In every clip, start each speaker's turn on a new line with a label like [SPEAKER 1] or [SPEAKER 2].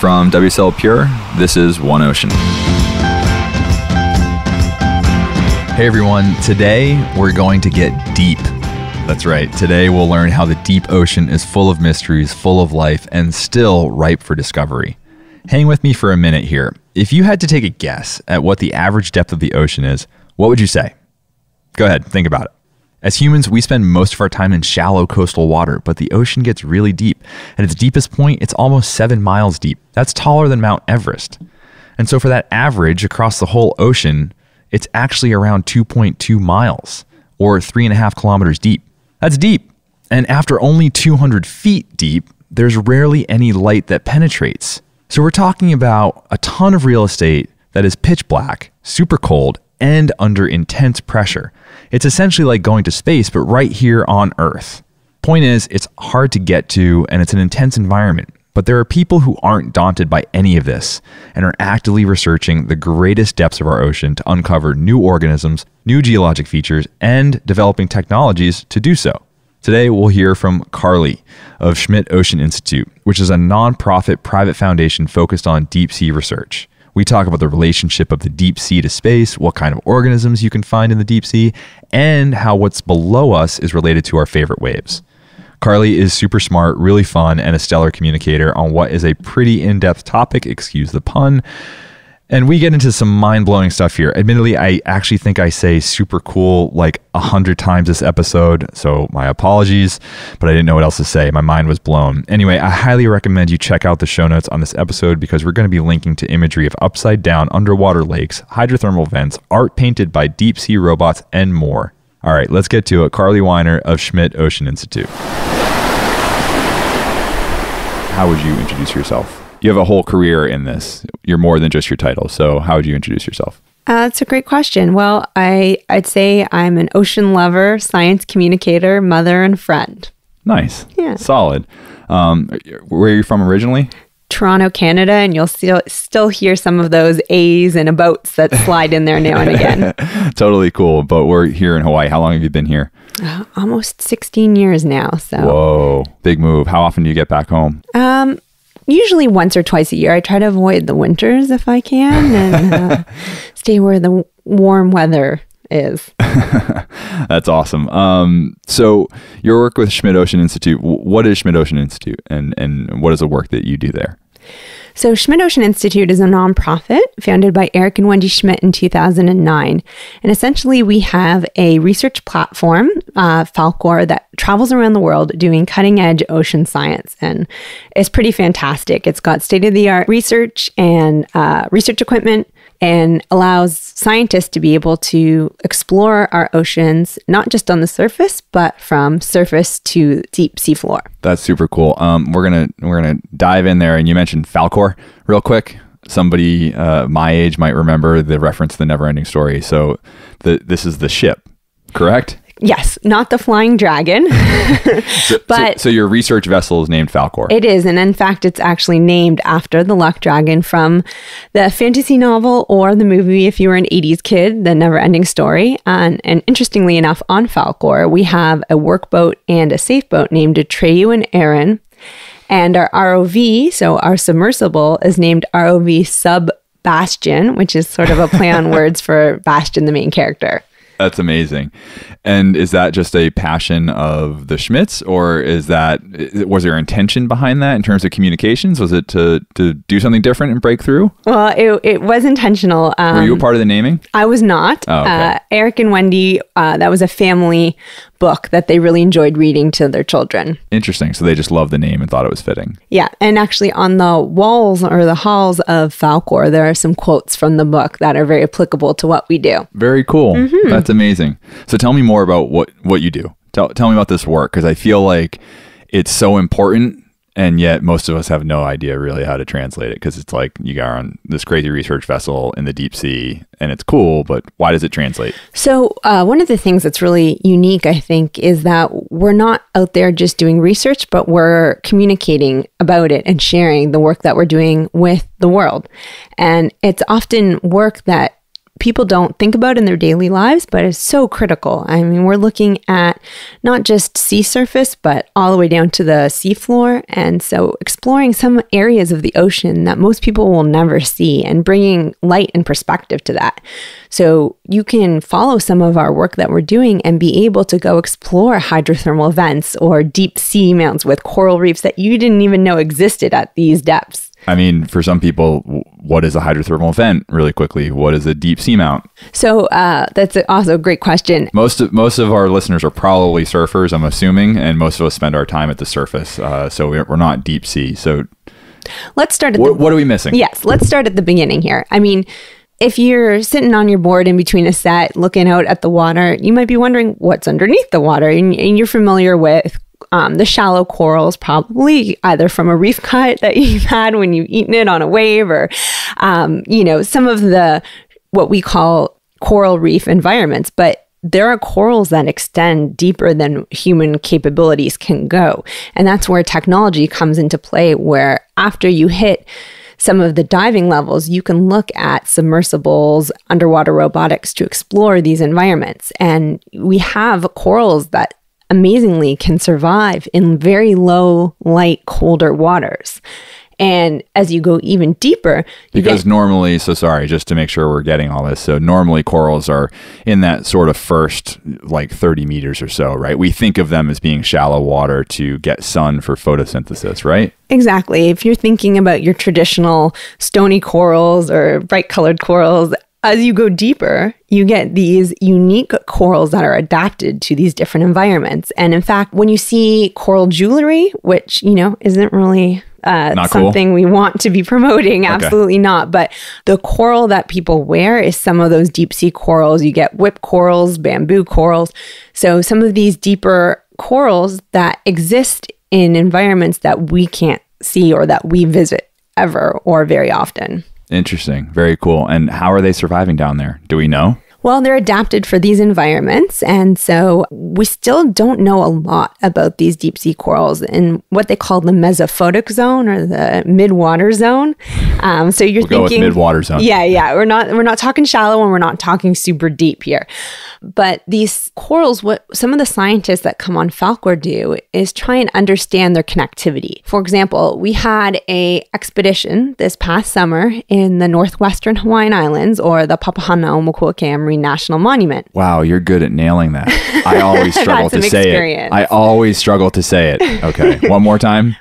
[SPEAKER 1] From WSL Pure, this is One Ocean. Hey everyone, today we're going to get deep. That's right, today we'll learn how the deep ocean is full of mysteries, full of life, and still ripe for discovery. Hang with me for a minute here. If you had to take a guess at what the average depth of the ocean is, what would you say? Go ahead, think about it. As humans, we spend most of our time in shallow coastal water, but the ocean gets really deep. At its deepest point, it's almost seven miles deep. That's taller than Mount Everest. And so, for that average across the whole ocean, it's actually around 2.2 miles or three and a half kilometers deep. That's deep. And after only 200 feet deep, there's rarely any light that penetrates. So, we're talking about a ton of real estate that is pitch black, super cold, and under intense pressure. It's essentially like going to space, but right here on Earth. Point is, it's hard to get to and it's an intense environment. But there are people who aren't daunted by any of this and are actively researching the greatest depths of our ocean to uncover new organisms, new geologic features, and developing technologies to do so. Today, we'll hear from Carlie of Schmidt Ocean Institute, which is a nonprofit private foundation focused on deep sea research. We talk about the relationship of the deep sea to space, what kind of organisms you can find in the deep sea, and how what's below us is related to our favorite waves. Carlie is super smart, really fun, and a stellar communicator on what is a pretty in depth topic, excuse the pun. And we get into some mind blowing stuff here. Admittedly, I actually think I say super cool like a hundred times this episode, so my apologies, but I didn't know what else to say. My mind was blown. Anyway, I highly recommend you check out the show notes on this episode because we're going to be linking to imagery of upside down underwater lakes, hydrothermal vents, art painted by deep sea robots, and more. All right, let's get to it. Carlie Wiener of Schmidt Ocean Institute. How would you introduce yourself? You have a whole career in this. You're more than just your title. So, how would you introduce yourself?
[SPEAKER 2] Uh, that's a great question. Well, I I'd say I'm an ocean lover, science communicator, mother, and friend.
[SPEAKER 1] Nice. Yeah. Solid. Um, where are you from originally?
[SPEAKER 2] Toronto, Canada, and you'll still still hear some of those A's and boats that slide in there now and again.
[SPEAKER 1] totally cool. But we're here in Hawaii. How long have you been here?
[SPEAKER 2] Uh, almost 16 years now. So
[SPEAKER 1] whoa, big move. How often do you get back home?
[SPEAKER 2] Um, usually once or twice a year. I try to avoid the winters if I can and uh, stay where the warm weather is.
[SPEAKER 1] That's awesome. Um, so your work with Schmidt Ocean Institute, what is Schmidt Ocean Institute and, and what is the work that you do there?
[SPEAKER 2] So, Schmidt Ocean Institute is a nonprofit founded by Eric and Wendy Schmidt in 2009. And essentially, we have a research platform, uh, Falkor, that travels around the world doing cutting edge ocean science. And it's pretty fantastic. It's got state of the art research and uh, research equipment and allows scientists to be able to explore our oceans, not just on the surface, but from surface to deep seafloor.
[SPEAKER 1] That's super cool. Um, we're gonna we're gonna dive in there, and you mentioned Falkor real quick. Somebody uh, my age might remember the reference to the Never-Ending Story. So, the, this is the ship, correct?
[SPEAKER 2] Yes, not the Flying Dragon.
[SPEAKER 1] so, but so, so, your research vessel is named Falkor.
[SPEAKER 2] It is, and in fact, it's actually named after the Luck Dragon from the fantasy novel or the movie. If you were an '80s kid, the Never Ending Story. And, and interestingly enough, on Falkor, we have a workboat and a safe boat named Atreyu and Auryn. And our ROV, so our submersible, is named ROV Sub Bastion, which is sort of a play on words for Bastian, the main character.
[SPEAKER 1] That's amazing. And is that just a passion of the Schmidts, or is that was there intention behind that in terms of communications? Was it to to do something different and break through?
[SPEAKER 2] Well, it, it was intentional.
[SPEAKER 1] Um, Were you a um, part of the naming?
[SPEAKER 2] I was not. Oh, okay. uh, Eric and Wendy, uh, that was a family book that they really enjoyed reading to their children.
[SPEAKER 1] Interesting. So they just loved the name and thought it was fitting.
[SPEAKER 2] Yeah. And actually, on the walls or the halls of Falkor, there are some quotes from the book that are very applicable to what we do.
[SPEAKER 1] Very cool. Mm-hmm. That's amazing. So tell me more about what, what you do. Tell, tell me about this work because I feel like it's so important and yet most of us have no idea really how to translate it because it's like you got on this crazy research vessel in the deep sea and it's cool but why does it translate?
[SPEAKER 2] So uh, one of the things that's really unique i think is that we're not out there just doing research but we're communicating about it and sharing the work that we're doing with the world. And it's often work that people don't think about in their daily lives, but is so critical. I mean, we're looking at not just sea surface, but all the way down to the seafloor. And so exploring some areas of the ocean that most people will never see and bringing light and perspective to that. So you can follow some of our work that we're doing and be able to go explore hydrothermal vents or deep sea mounts with coral reefs that you didn't even know existed at these depths.
[SPEAKER 1] I mean, for some people, what is a hydrothermal vent? Really quickly, what is a deep sea mount?
[SPEAKER 2] So uh, that's also a great question.
[SPEAKER 1] Most of most of our listeners are probably surfers, I'm assuming, and most of us spend our time at the surface. Uh, so we're, we're not deep sea. So
[SPEAKER 2] let's start at
[SPEAKER 1] what,
[SPEAKER 2] the,
[SPEAKER 1] what are we missing?
[SPEAKER 2] Yes, let's start at the beginning here. I mean, if you're sitting on your board in between a set looking out at the water, you might be wondering what's underneath the water, and, and you're familiar with um, the shallow corals, probably either from a reef cut that you've had when you've eaten it on a wave, or um, you know some of the what we call coral reef environments, but there are corals that extend deeper than human capabilities can go. And that's where technology comes into play, where after you hit some of the diving levels, you can look at submersibles, underwater robotics to explore these environments. And we have corals that amazingly can survive in very low light, colder waters. And as you go even deeper,
[SPEAKER 1] because get, normally, so sorry, just to make sure we're getting all this. So normally corals are in that sort of first like 30 meters or so, right? We think of them as being shallow water to get sun for photosynthesis, right?
[SPEAKER 2] Exactly. If you're thinking about your traditional stony corals or bright colored corals, as you go deeper, you get these unique corals that are adapted to these different environments. And in fact, when you see coral jewelry, which, you know, isn't really uh, something cool. we want to be promoting. Absolutely okay. not. But the coral that people wear is some of those deep sea corals. You get whip corals, bamboo corals. So some of these deeper corals that exist in environments that we can't see or that we visit ever or very often.
[SPEAKER 1] Interesting. Very cool. And how are they surviving down there? Do we know?
[SPEAKER 2] Well, they're adapted for these environments. And so we still don't know a lot about these deep sea corals in what they call the mesophotic zone or the mid-water zone. Um, so you're
[SPEAKER 1] we'll
[SPEAKER 2] thinking
[SPEAKER 1] mid-water zone.
[SPEAKER 2] Yeah, yeah. We're not we're not talking shallow and we're not talking super deep here. But these corals, what some of the scientists that come on Falkor do is try and understand their connectivity. For example, we had a expedition this past summer in the northwestern Hawaiian Islands or the Papahanaumokuakea Marine National Monument.
[SPEAKER 1] Wow, you're good at nailing that. I always struggle to say experience. it. I always struggle to say it. Okay, one more time.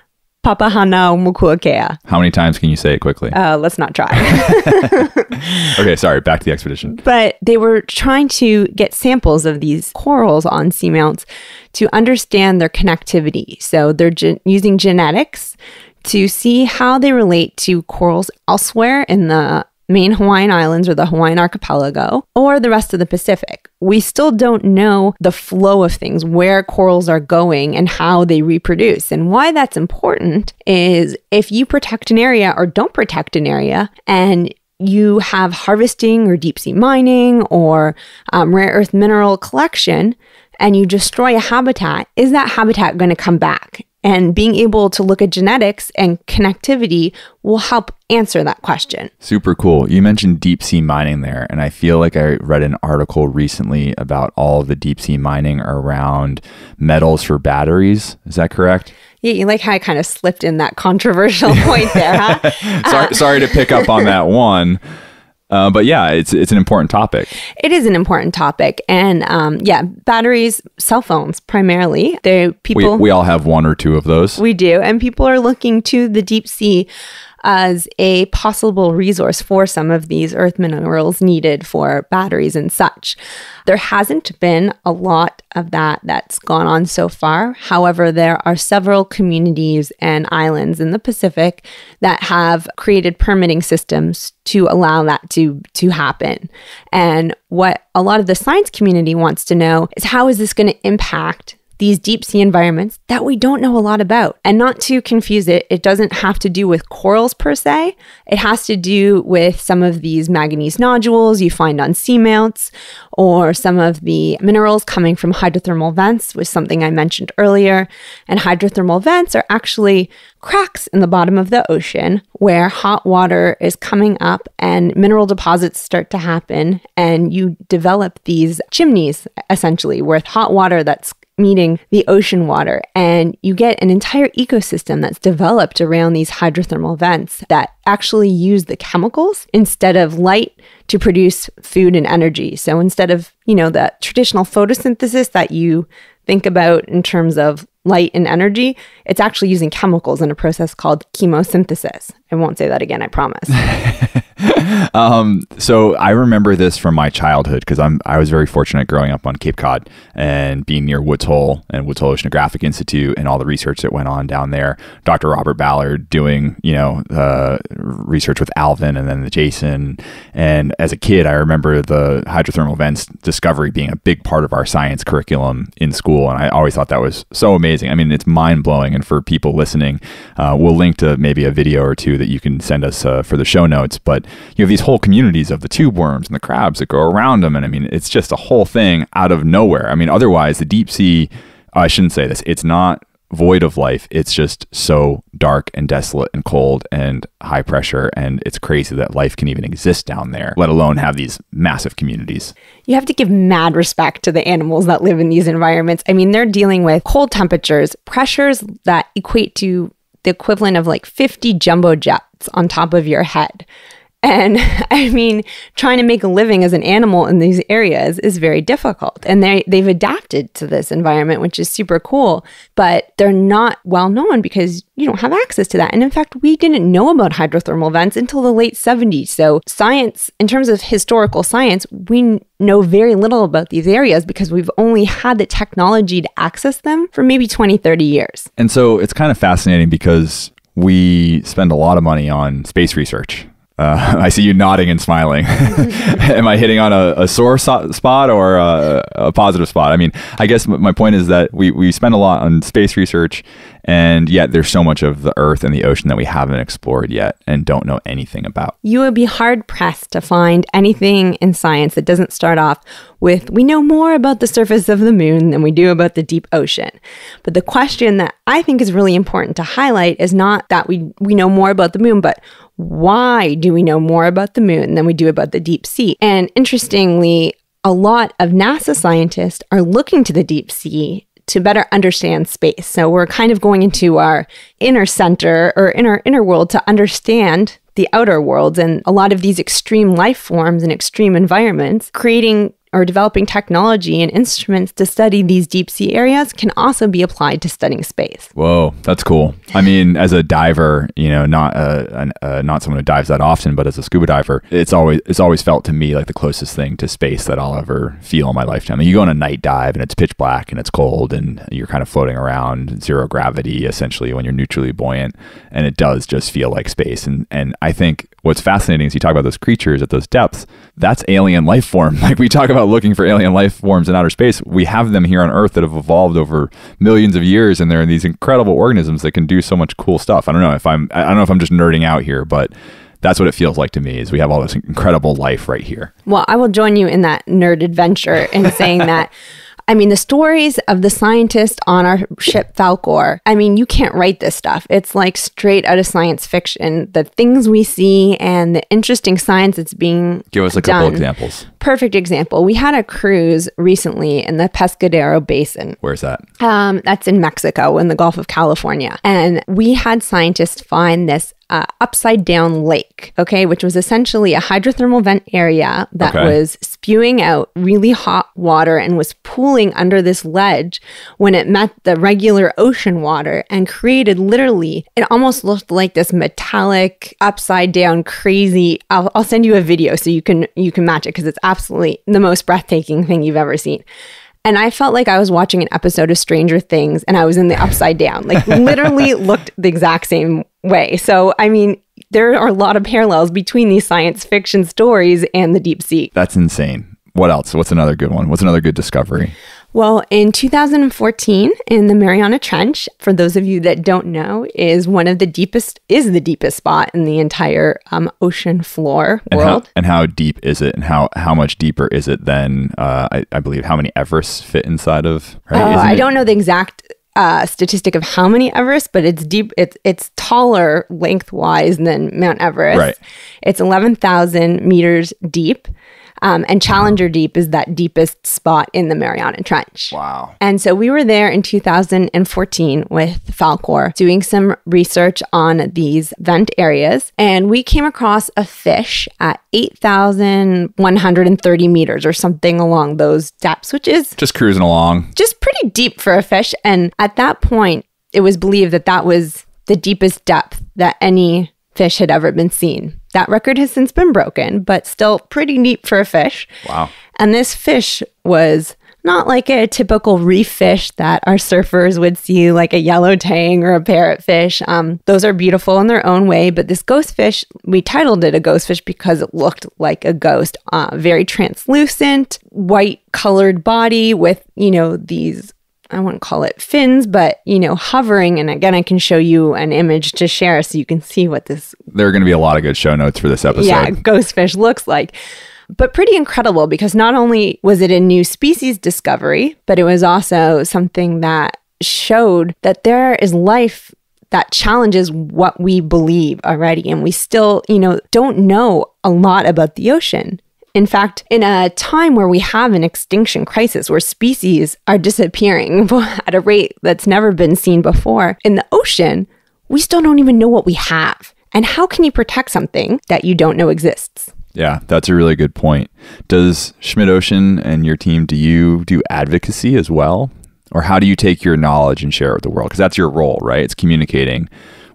[SPEAKER 2] Papahanaumokuakea.
[SPEAKER 1] How many times can you say it quickly?
[SPEAKER 2] Uh, let's not try.
[SPEAKER 1] okay, sorry, back to the expedition.
[SPEAKER 2] But they were trying to get samples of these corals on seamounts to understand their connectivity. So they're ge- using genetics to see how they relate to corals elsewhere in the main Hawaiian Islands or the Hawaiian archipelago or the rest of the Pacific. We still don't know the flow of things, where corals are going and how they reproduce. And why that's important is if you protect an area or don't protect an area and you have harvesting or deep sea mining or um, rare earth mineral collection and you destroy a habitat, is that habitat going to come back? And being able to look at genetics and connectivity will help answer that question.
[SPEAKER 1] Super cool. You mentioned deep sea mining there, and I feel like I read an article recently about all the deep sea mining around metals for batteries. Is that correct?
[SPEAKER 2] Yeah, you like how I kind of slipped in that controversial point there, huh?
[SPEAKER 1] sorry, sorry to pick up on that one. Uh, but yeah, it's it's an important topic.
[SPEAKER 2] It is an important topic, and um, yeah, batteries, cell phones primarily. They people
[SPEAKER 1] we, we all have one or two of those.
[SPEAKER 2] We do, and people are looking to the deep sea as a possible resource for some of these earth minerals needed for batteries and such. There hasn't been a lot of that that's gone on so far. However, there are several communities and islands in the Pacific that have created permitting systems to allow that to to happen. And what a lot of the science community wants to know is how is this going to impact these deep sea environments that we don't know a lot about. And not to confuse it, it doesn't have to do with corals per se. It has to do with some of these manganese nodules you find on seamounts or some of the minerals coming from hydrothermal vents, was something I mentioned earlier. And hydrothermal vents are actually cracks in the bottom of the ocean where hot water is coming up and mineral deposits start to happen and you develop these chimneys essentially with hot water that's meeting the ocean water. And you get an entire ecosystem that's developed around these hydrothermal vents that actually use the chemicals instead of light to produce food and energy. So instead of, you know, the traditional photosynthesis that you think about in terms of light and energy, it's actually using chemicals in a process called chemosynthesis. I won't say that again, I promise.
[SPEAKER 1] um, so I remember this from my childhood because I'm I was very fortunate growing up on Cape Cod and being near Woods Hole and Woods Hole Oceanographic Institute and all the research that went on down there. Dr. Robert Ballard doing you know uh, research with Alvin and then the Jason. And as a kid, I remember the hydrothermal vents discovery being a big part of our science curriculum in school, and I always thought that was so amazing. I mean, it's mind blowing. And for people listening, uh, we'll link to maybe a video or two that you can send us uh, for the show notes, but you have these whole communities of the tube worms and the crabs that go around them. And I mean, it's just a whole thing out of nowhere. I mean, otherwise, the deep sea, I shouldn't say this, it's not void of life. It's just so dark and desolate and cold and high pressure. And it's crazy that life can even exist down there, let alone have these massive communities.
[SPEAKER 2] You have to give mad respect to the animals that live in these environments. I mean, they're dealing with cold temperatures, pressures that equate to the equivalent of like 50 jumbo jets on top of your head. And I mean, trying to make a living as an animal in these areas is very difficult. And they they've adapted to this environment, which is super cool, but they're not well known because you don't have access to that. And in fact, we didn't know about hydrothermal vents until the late 70s. So, science, in terms of historical science, we know very little about these areas because we've only had the technology to access them for maybe 20, 30 years.
[SPEAKER 1] And so it's kind of fascinating because we spend a lot of money on space research uh, I see you nodding and smiling. Am I hitting on a, a sore so- spot or a, a, positive spot? I mean, I guess my point is that we, we spend a lot on space research, and yet there's so much of the Earth and the ocean that we haven't explored yet and don't know anything about.
[SPEAKER 2] You would be hard pressed to find anything in science that doesn't start off with we know more about the surface of the moon than we do about the deep ocean. But the question that I think is really important to highlight is not that we, we know more about the moon, but why do we know more about the moon than we do about the deep sea? And interestingly, a lot of NASA scientists are looking to the deep sea to better understand space. So we're kind of going into our inner center or inner inner world to understand the outer worlds and a lot of these extreme life forms and extreme environments, creating or developing technology and instruments to study these deep sea areas can also be applied to studying space.
[SPEAKER 1] Whoa, that's cool. I mean, as a diver, you know, not uh, uh, not someone who dives that often, but as a scuba diver, it's always it's always felt to me like the closest thing to space that I'll ever feel in my lifetime. I mean, you go on a night dive and it's pitch black and it's cold and you're kind of floating around zero gravity essentially when you're neutrally buoyant, and it does just feel like space. And and I think what's fascinating is you talk about those creatures at those depths. That's alien life form. Like we talk about looking for alien life forms in outer space. We have them here on Earth that have evolved over millions of years, and they're these incredible organisms that can do so much cool stuff. I don't know if I'm I don't know if I'm just nerding out here, but that's what it feels like to me is we have all this incredible life right here.
[SPEAKER 2] Well, I will join you in that nerd adventure in saying that I mean, the stories of the scientists on our ship Falkor, I mean, you can't write this stuff. It's like straight out of science fiction. The things we see and the interesting science that's being
[SPEAKER 1] Give us a
[SPEAKER 2] done.
[SPEAKER 1] couple examples.
[SPEAKER 2] Perfect example. We had a cruise recently in the Pescadero Basin.
[SPEAKER 1] Where's that?
[SPEAKER 2] Um, that's in Mexico in the Gulf of California. And we had scientists find this uh, upside down lake, okay, which was essentially a hydrothermal vent area that
[SPEAKER 1] Okay.
[SPEAKER 2] was spewing out really hot water and was pooling under this ledge when it met the regular ocean water and created literally, it almost looked like this metallic upside down crazy. I'll, I'll send you a video so you can you can match it because it's absolutely the most breathtaking thing you've ever seen. And I felt like I was watching an episode of Stranger Things and I was in the upside down, like literally looked the exact same way. So, I mean, there are a lot of parallels between these science fiction stories and the deep sea.
[SPEAKER 1] That's insane. What else? What's another good one? What's another good discovery?
[SPEAKER 2] Well, in 2014, in the Mariana Trench, for those of you that don't know, is one of the deepest is the deepest spot in the entire um, ocean floor
[SPEAKER 1] And
[SPEAKER 2] world.
[SPEAKER 1] how, and how deep is it? And how, how much deeper is it than, uh, I, I believe, how many Everests fit inside of? Right? Isn't
[SPEAKER 2] I don't know the exact uh, statistic of how many Everest, but it's deep. It's it's taller lengthwise than Mount Everest.
[SPEAKER 1] Right.
[SPEAKER 2] It's eleven thousand meters deep, um, and Challenger Deep is that deepest spot in the Mariana Trench.
[SPEAKER 1] Wow.
[SPEAKER 2] And so we were there in 2014 with Falkor doing some research on these vent areas. And we came across a fish at 8,130 meters or something along those depths, which is
[SPEAKER 1] Just cruising along.
[SPEAKER 2] just pretty deep for a fish. And at that point, it was believed that that was the deepest depth that any fish had ever been seen. That record has since been broken, but still pretty neat for a fish.
[SPEAKER 1] Wow.
[SPEAKER 2] And this fish was not like a typical reef fish that our surfers would see, like a yellow tang or a parrotfish. Um, those are beautiful in their own way, but this ghost fish, we titled it a ghost fish because it looked like a ghost. Uh, very translucent, white colored body with, you know, these. I wouldn't call it fins, but you know, hovering. And again, I can show you an image to share so you can see what this
[SPEAKER 1] There are going to be a lot of good show notes for this episode.
[SPEAKER 2] yeah, ghost fish looks like. But pretty incredible because not only was it a new species discovery, but it was also something that showed that there is life that challenges what we believe already. And we still, you know, don't know a lot about the ocean. In fact, in a time where we have an extinction crisis, where species are disappearing at a rate that's never been seen before, in the ocean, we still don't even know what we have. And how can you protect something that you don't know exists?
[SPEAKER 1] Yeah, that's a really good point. Does Schmidt Ocean and your team do you do advocacy as well, or how do you take your knowledge and share it with the world? Because that's your role, right? It's communicating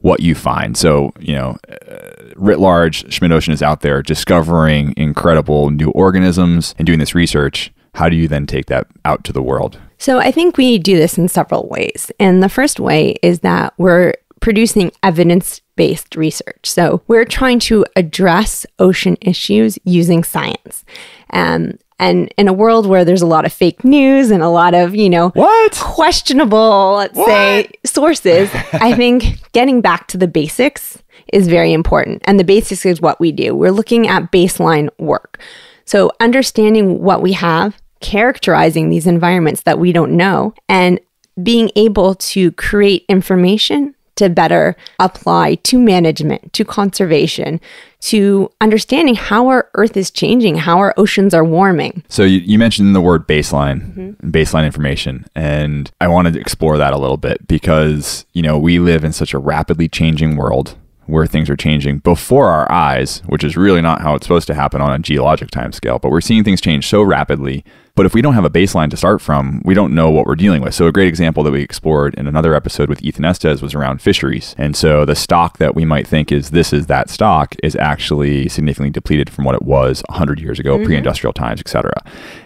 [SPEAKER 1] what you find. So you know, uh, writ large, Schmidt Ocean is out there discovering incredible new organisms and doing this research. How do you then take that out to the world?
[SPEAKER 2] So I think we do this in several ways. And the first way is that we're producing evidence based research. So we're trying to address ocean issues using science. Um, and in a world where there's a lot of fake news and a lot of, you know,
[SPEAKER 1] What?
[SPEAKER 2] questionable, let's say, sources, I think getting back to the basics is very important. And the basics is what we do. We're looking at baseline work. So understanding what we have, characterizing these environments that we don't know, and being able to create information to better apply to management, to conservation, to understanding how our earth is changing, how our oceans are warming.
[SPEAKER 1] So you, you mentioned the word baseline, mm-hmm. baseline information, and I wanted to explore that a little bit because you know we live in such a rapidly changing world where things are changing before our eyes, which is really not how it's supposed to happen on a geologic timescale. But we're seeing things change so rapidly. But if we don't have a baseline to start from, we don't know what we're dealing with. So a great example that we explored in another episode with Ethan Estes was around fisheries. And so the stock that we might think is this is that stock is actually significantly depleted from what it was 100 years ago, mm-hmm. pre-industrial times, et cetera.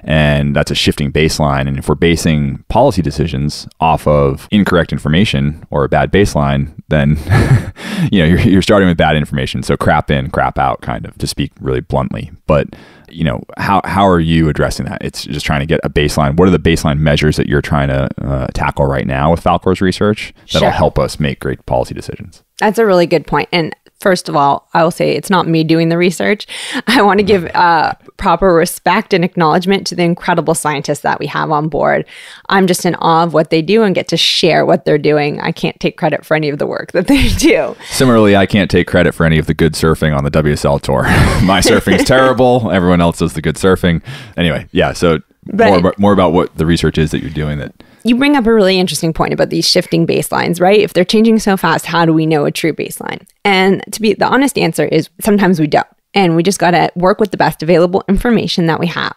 [SPEAKER 1] And that's a shifting baseline. And if we're basing policy decisions off of incorrect information or a bad baseline, then you know you're, you're starting with bad information. So crap in, crap out, kind of, to speak really bluntly. But you know how how are you addressing that? It's just trying to get a baseline. What are the baseline measures that you're trying to uh, tackle right now with Falkor's research that'll
[SPEAKER 2] Sure.
[SPEAKER 1] help us make great policy decisions?
[SPEAKER 2] That's a really good point. And first of all, I will say it's not me doing the research. I want to give uh, proper respect and acknowledgement to the incredible scientists that we have on board. I'm just in awe of what they do and get to share what they're doing. I can't take credit for any of the work that they do.
[SPEAKER 1] Similarly, I can't take credit for any of the good surfing on the WSL tour. My surfing's terrible. Everyone else does the good surfing. Anyway, yeah. So more about, more about what the research is that you're doing. That
[SPEAKER 2] You bring up a really interesting point about these shifting baselines, right? If they're changing so fast, how do we know a true baseline? And to be the honest answer is sometimes we don't. And we just got to work with the best available information that we have.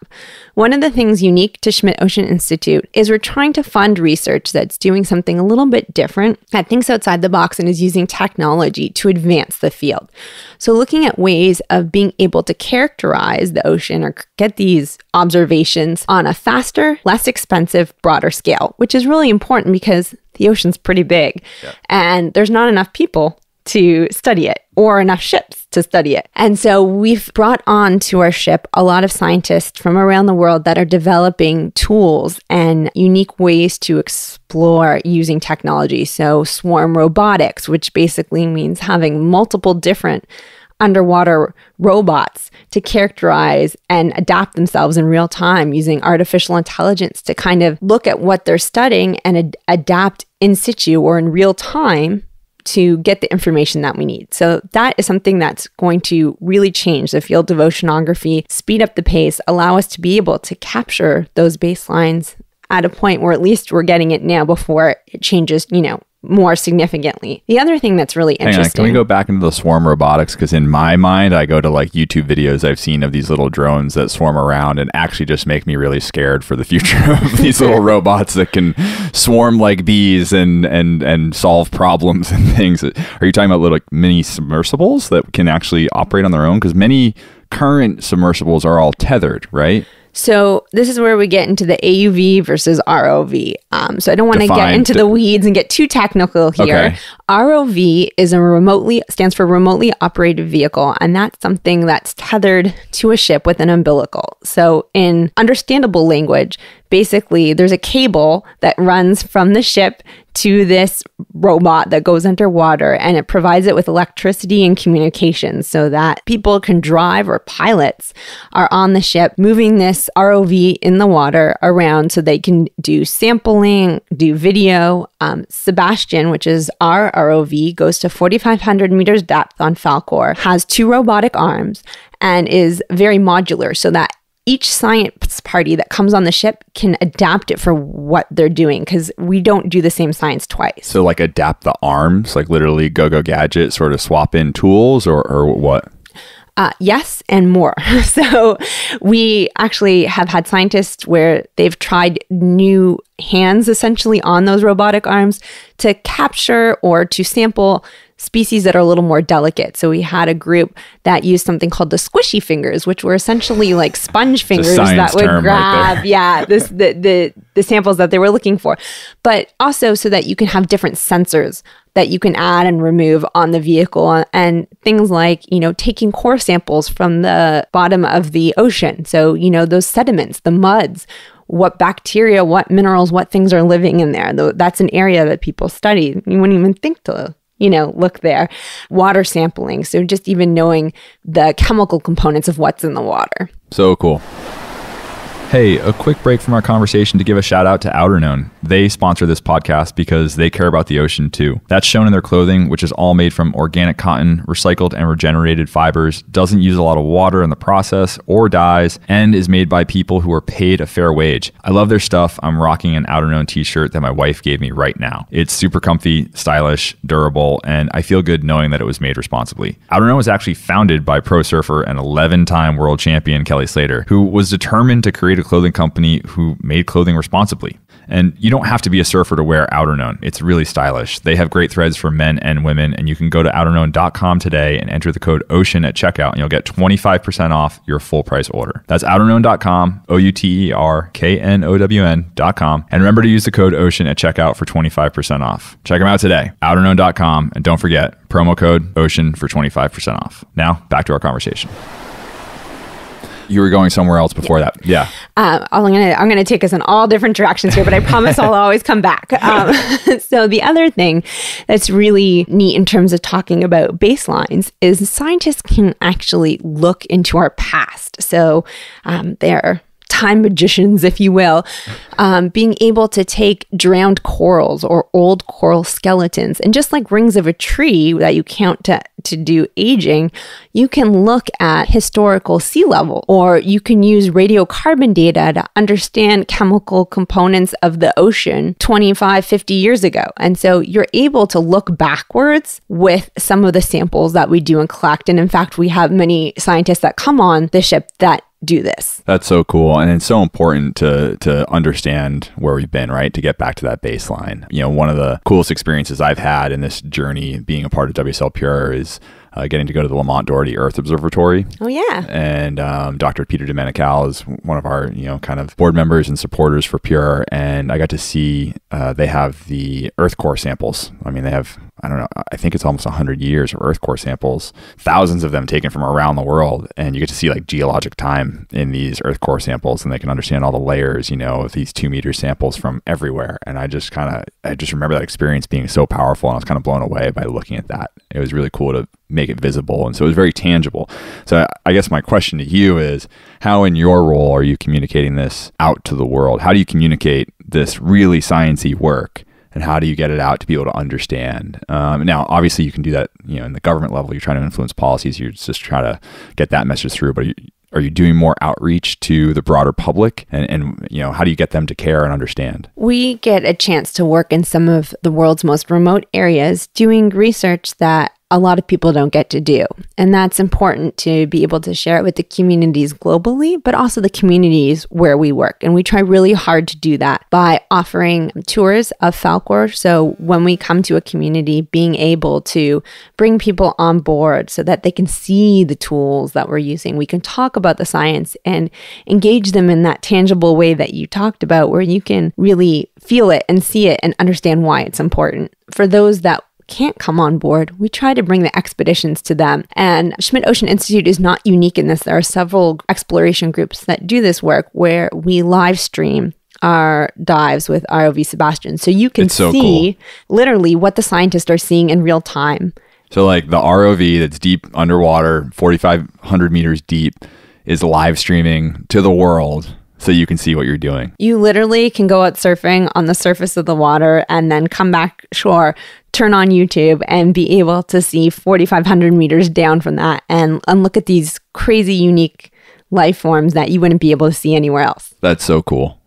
[SPEAKER 2] One of the things unique to Schmidt Ocean Institute is we're trying to fund research that's doing something a little bit different, that thinks outside the box and is using technology to advance the field. So, looking at ways of being able to characterize the ocean or get these observations on a faster, less expensive, broader scale, which is really important because the ocean's pretty big and there's not enough people to study it or enough ships to study it. And so we've brought on to our ship a lot of scientists from around the world that are developing tools and unique ways to explore using technology. So swarm robotics, which basically means having multiple different underwater robots to characterize and adapt themselves in real time using artificial intelligence to kind of look at what they're studying and ad- adapt in situ or in real time to get the information that we need. So that is something that's going to really change the field of oceanography, speed up the pace, allow us to be able to capture those baselines at a point where at least we're getting it now before it changes, you know, more significantly. The other thing that's really
[SPEAKER 1] Hang on,
[SPEAKER 2] interesting.
[SPEAKER 1] can we go back into the swarm robotics? Because in my mind, I go to like YouTube videos I've seen of these little drones that swarm around and actually just make me really scared for the future of these little robots that can swarm like bees and and and solve problems and things. Are you talking about little like, mini submersibles that can actually operate on their own? Because many current submersibles are all tethered, right?
[SPEAKER 2] So this is where we get into the AUV versus ROV. Um, so I don't want to get into the weeds and get too technical here.
[SPEAKER 1] Okay.
[SPEAKER 2] ROV is a remotely stands for remotely operated vehicle, and that's something that's tethered to a ship with an umbilical. So in understandable language, basically there's a cable that runs from the ship to this robot that goes underwater and it provides it with electricity and communication so that people can drive or pilots are on the ship moving this ROV in the water around so they can do sampling, do video. Um, SuBastian, which is our ROV, goes to 4,500 meters depth on Falkor, has two robotic arms, and is very modular so that each science party that comes on the ship can adapt it for what they're doing because we don't do the same science twice.
[SPEAKER 1] So like adapt the arms, like literally go go gadget, sort of swap in tools or or what?
[SPEAKER 2] Uh, yes, and more. so we actually have had scientists where they've tried new hands essentially on those robotic arms to capture or to sample species that are a little more delicate. So we had a group that used something called the squishy fingers, which were essentially like sponge fingers that would
[SPEAKER 1] term right
[SPEAKER 2] grab, yeah, this the, the the samples that they were looking for. But also so that you can have different sensors that you can add and remove on the vehicle and things like, you know, taking core samples from the bottom of the ocean. So, you know, those sediments, the muds, what bacteria, what minerals, what things are living in there. That's an area that people study. You wouldn't even think to you know, look there. Water sampling. So just even knowing the chemical components of what's in the water.
[SPEAKER 1] So cool. Hey, a quick break from our conversation to give a shout out to Outerknown. They sponsor this podcast because they care about the ocean too. That's shown in their clothing, which is all made from organic cotton, recycled and regenerated fibers, doesn't use a lot of water in the process or dyes, and is made by people who are paid a fair wage. I love their stuff. I'm rocking an Outerknown t shirt that my wife gave me right now. It's super comfy, stylish, durable, and I feel good knowing that it was made responsibly. Outerknown was actually founded by pro surfer and 11 time world champion Kelly Slater, who was determined to create a clothing company who made clothing responsibly. And you don't have to be a surfer to wear Outerknown. It's really stylish. They have great threads for men and women, and you can go to outerknown.com today and enter the code OCEAN at checkout, and you'll get 25% off your full price order. That's outerknown.com, O U T E R K N O W N.com. And remember to use the code OCEAN at checkout for 25% off. Check them out today, outerknown.com. And don't forget, promo code OCEAN for 25% off. Now, back to our conversation. You were going somewhere else before that. Yeah.
[SPEAKER 2] Um, I'm gonna I'm gonna take us in all different directions here, but I promise I'll always come back. Um, so the other thing that's really neat in terms of talking about baselines is scientists can actually look into our past. So um, they're time magicians, if you will, um, being able to take drowned corals or old coral skeletons, and just like rings of a tree that you count to, to do aging, you can look at historical sea level, or you can use radiocarbon data to understand chemical components of the ocean 25, 50 years ago. And so you're able to look backwards with some of the samples that we do and collect. And in fact, we have many scientists that come on the ship that do this.
[SPEAKER 1] That's so cool, and it's so important to to understand where we've been, right? To get back to that baseline. You know, one of the coolest experiences I've had in this journey, being a part of WSL Pure, is uh, getting to go to the Lamont Doherty Earth Observatory.
[SPEAKER 2] Oh, yeah.
[SPEAKER 1] And um, Dr. Peter deMenocal is one of our, you know, kind of board members and supporters for Pure. And I got to see uh, they have the Earth core samples. I mean, they have I don't know, I think it's almost 100 years of Earth core samples, thousands of them taken from around the world. And you get to see like geologic time in these Earth core samples, and they can understand all the layers, you know, of these two meter samples from everywhere. And I just kind of, I just remember that experience being so powerful. And I was kind of blown away by looking at that. It was really cool to make it visible. And so it was very tangible. So I guess my question to you is how in your role are you communicating this out to the world? How do you communicate this really sciencey work? And how do you get it out to people to understand? Um, now, obviously, you can do that. You know, in the government level, you're trying to influence policies. You're just trying to get that message through. But are you doing more outreach to the broader public and, and you know how do you get them to care and understand
[SPEAKER 2] we get a chance to work in some of the world's most remote areas doing research that a lot of people don't get to do. And that's important to be able to share it with the communities globally, but also the communities where we work. And we try really hard to do that by offering tours of Falkor. So when we come to a community, being able to bring people on board so that they can see the tools that we're using. We can talk about the science and engage them in that tangible way that you talked about, where you can really feel it and see it and understand why it's important. For those that can't come on board, we try to bring the expeditions to them. And Schmidt Ocean Institute is not unique in this. There are several exploration groups that do this work where we live stream our dives with ROV SuBastian. So you can so see cool. literally what the scientists are seeing in real time.
[SPEAKER 1] So, like the ROV that's deep underwater, 4,500 meters deep, is live streaming to the world so you can see what you're doing.
[SPEAKER 2] You literally can go out surfing on the surface of the water and then come back shore, turn on YouTube, and be able to see 4,500 meters down from that and, and look at these crazy, unique life forms that you wouldn't be able to see anywhere else.
[SPEAKER 1] That's so cool.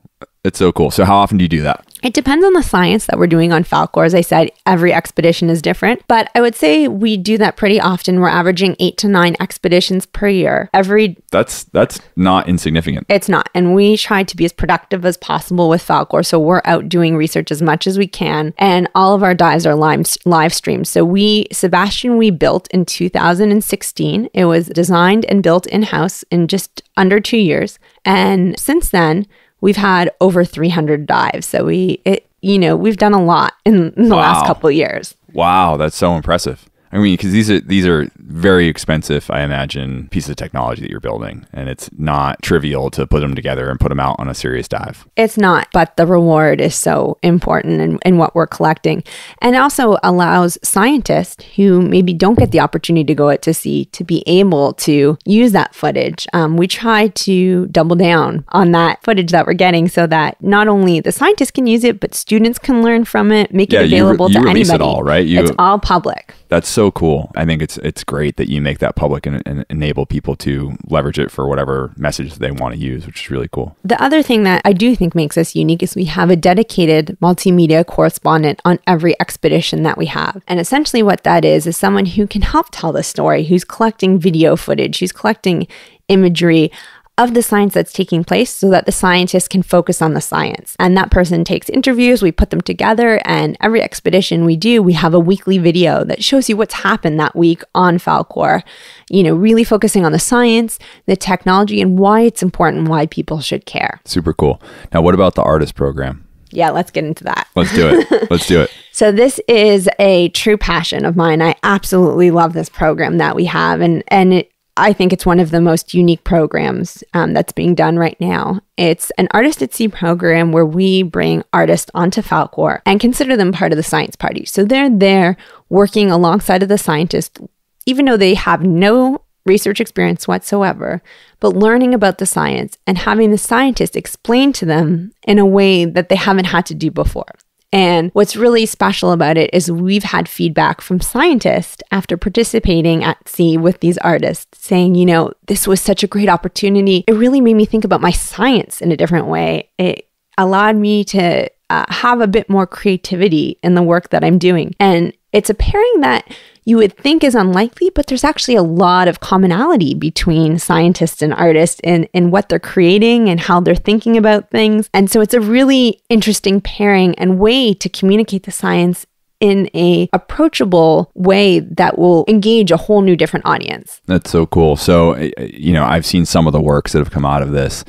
[SPEAKER 1] It's so cool. So, how often do you do that?
[SPEAKER 2] It depends on the science that we're doing on Falkor. As I said, every expedition is different, but I would say we do that pretty often. We're averaging eight to nine expeditions per year. Every
[SPEAKER 1] that's that's not insignificant.
[SPEAKER 2] It's not, and we try to be as productive as possible with Falkor. So we're out doing research as much as we can, and all of our dives are live live streamed. So we SuBastian we built in 2016. It was designed and built in house in just under two years, and since then we've had over 300 dives. So we, it, you know, we've done a lot in, in the wow. last couple years.
[SPEAKER 1] Wow, that's so impressive. I mean, because these are these are very expensive, I imagine, pieces of technology that you're building, and it's not trivial to put them together and put them out on a serious dive.
[SPEAKER 2] It's not, but the reward is so important in, in what we're collecting, and also allows scientists who maybe don't get the opportunity to go out to sea to be able to use that footage. Um, we try to double down on that footage that we're getting, so that not only the scientists can use it, but students can learn from it, make yeah, it available you you to
[SPEAKER 1] release
[SPEAKER 2] anybody.
[SPEAKER 1] It all right, you,
[SPEAKER 2] it's all public.
[SPEAKER 1] That's so cool. I think it's it's great that you make that public and, and, enable people to leverage it for whatever message they want to use, which is really cool.
[SPEAKER 2] The other thing that I do think makes us unique is we have a dedicated multimedia correspondent on every expedition that we have. And essentially what that is is someone who can help tell the story, who's collecting video footage, who's collecting imagery of the science that's taking place so that the scientists can focus on the science. And that person takes interviews, we put them together, and every expedition we do, we have a weekly video that shows you what's happened that week on Falkor. You know, really focusing on the science, the technology, and why it's important, why people should care.
[SPEAKER 1] Super cool. Now, what about the artist program?
[SPEAKER 2] Yeah, let's get into that.
[SPEAKER 1] Let's do it. let's do it.
[SPEAKER 2] So this is a true passion of mine. I absolutely love this program that we have and and it, I think it's one of the most unique programs um, that's being done right now. It's an artist at sea program where we bring artists onto Falkor and consider them part of the science party. So they're there working alongside of the scientists, even though they have no research experience whatsoever, but learning about the science and having the scientists explain to them in a way that they haven't had to do before. And what's really special about it is we've had feedback from scientists after participating at sea with these artists saying, you know, this was such a great opportunity. It really made me think about my science in a different way. It allowed me to uh, have a bit more creativity in the work that I'm doing. And it's a pairing that you would think is unlikely, but there's actually a lot of commonality between scientists and artists in, in what they're creating and how they're thinking about things. And so it's a really interesting pairing and way to communicate the science in a approachable way that will engage a whole new different audience.
[SPEAKER 1] That's so cool. So, uh, you know, I've seen some of the works that have come out of this.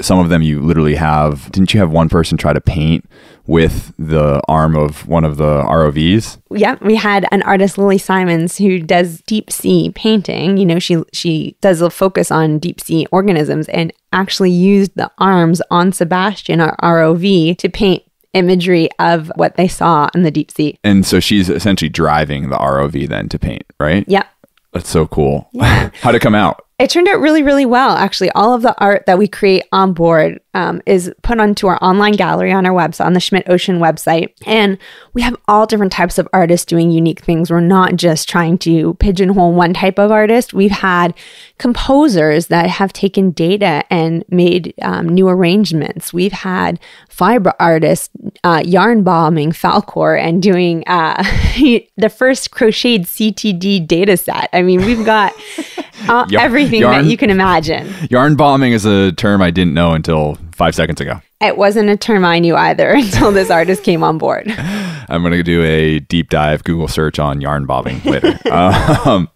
[SPEAKER 1] Some of them you literally have, didn't you have one person try to paint with the arm of one of the ROVs?
[SPEAKER 2] Yeah, we had an artist Lily Simonson who does deep sea painting. You know, she she does a focus on deep sea organisms and actually used the arms on SuBastian, our ROV, to paint imagery of what they saw in the deep sea.
[SPEAKER 1] And so she's essentially driving the ROV then to paint, right?
[SPEAKER 2] Yep.
[SPEAKER 1] That's so cool. Yeah. How'd it come out?
[SPEAKER 2] It turned out really, really well. Actually, all of the art that we create on board um, is put onto our online gallery on our website, on the Schmidt Ocean website. And we have all different types of artists doing unique things. We're not just trying to pigeonhole one type of artist. We've had composers that have taken data and made um, new arrangements. We've had fiber artists uh, yarn bombing Falkor and doing uh, the first crocheted CTD data set. I mean, we've got uh, everything yarn, that you can imagine.
[SPEAKER 1] Yarn bombing is a term I didn't know until five seconds ago.
[SPEAKER 2] It wasn't a term I knew either until this artist came on board.
[SPEAKER 1] I'm going to do a deep dive Google search on yarn bobbing later. um,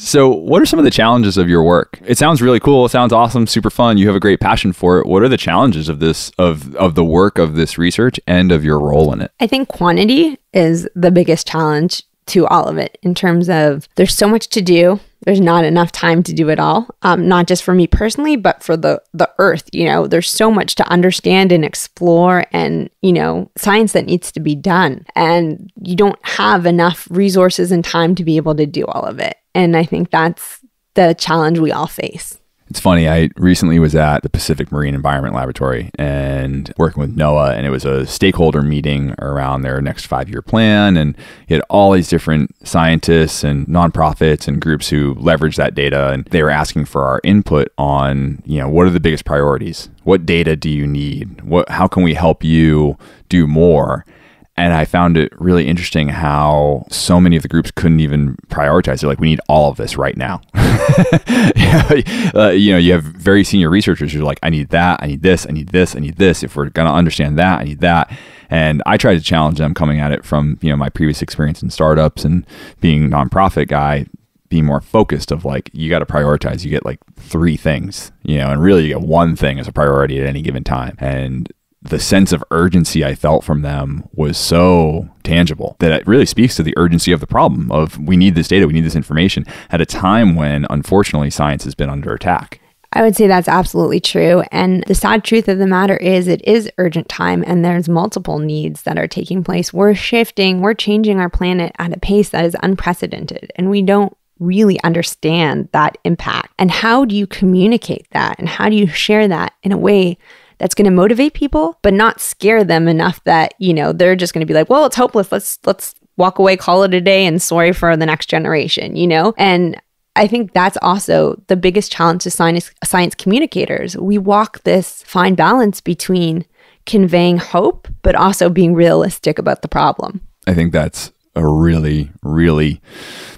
[SPEAKER 1] so, what are some of the challenges of your work? It sounds really cool. It sounds awesome, super fun. You have a great passion for it. What are the challenges of this of of the work of this research and of your role in it?
[SPEAKER 2] I think quantity is the biggest challenge to all of it in terms of there's so much to do there's not enough time to do it all um, not just for me personally but for the the earth you know? There's so much to understand and explore and you know science that needs to be done. And you don't have enough resources and time to be able to do all of it. And i think that's the challenge we all face
[SPEAKER 1] it's funny. I recently was at the Pacific Marine Environment Laboratory and working with NOAA, and it was a stakeholder meeting around their next five year plan. And you had all these different scientists and nonprofits and groups who leverage that data. And they were asking for our input on, you know, what are the biggest priorities? What data do you need? What, how can we help you do more? And I found it really interesting how so many of the groups couldn't even prioritize. They're like, we need all of this right now. uh, you know, you have very senior researchers who are like, I need that, I need this, I need this, I need this. If we're going to understand that, I need that. And I try to challenge them coming at it from, you know, my previous experience in startups and being nonprofit guy, being more focused of like you got to prioritize you get like three things you know and really you get one thing as a priority at any given time and the sense of urgency I felt from them was so tangible that it really speaks to the urgency of the problem of we need this data, we need this information at a time when unfortunately science has been under attack.
[SPEAKER 2] I would say that's absolutely true. And the sad truth of the matter is, it is urgent time, and there's multiple needs that are taking place. We're shifting, we're changing our planet at a pace that is unprecedented, and we don't really understand that impact. And how do you communicate that? And how do you share that in a way that's going to motivate people, but not scare them enough that, you know, they're just going to be like, well, it's hopeless. Let's, let's walk away, call it a day, and sorry for the next generation, you know? And I think that's also the biggest challenge to science, science communicators. We walk this fine balance between conveying hope, but also being realistic about the problem.
[SPEAKER 1] I think that's a really, really